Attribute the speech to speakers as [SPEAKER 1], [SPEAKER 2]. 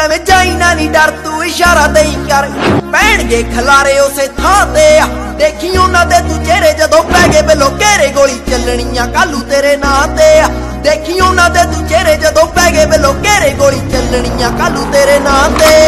[SPEAKER 1] ਐਵੇਂ ਜਾਈਨਾ ਨਹੀਂ ਡਰ, ਤੂੰ ਇਸ਼ਾਰਾ ਦੇਈ ਕਰ। ਪੈਣਗੇ ਖਲਾਰੇ ਉਸੇ ਥਾਂ ਤੇ ਆ। ਦੇਖੀ ਉਹਨਾਂ ਦੇ ਤੂੰ ਚਿਹਰੇ ਜਦੋਂ ਪੈ ਗਏ ਬਲੋ ਘੇਰੇ ਗੋਲੀ ਚੱਲਣੀਆਂ, ਕਾਲੂ ਤੇਰੇ ਨਾਂ ਤੇ ਆ। ਦੇਖੀ ਉਹਨਾਂ ਦੇ ਤੂੰ ਚਿਹਰੇ ਜਦੋਂ ਪੈ ਗਏ ਬਲੋ ਘੇਰੇ ਗੋਲੀ ਚੱਲਣੀਆਂ, ਕਾਲੂ ਤੇਰੇ ਨਾਂ ਤੇ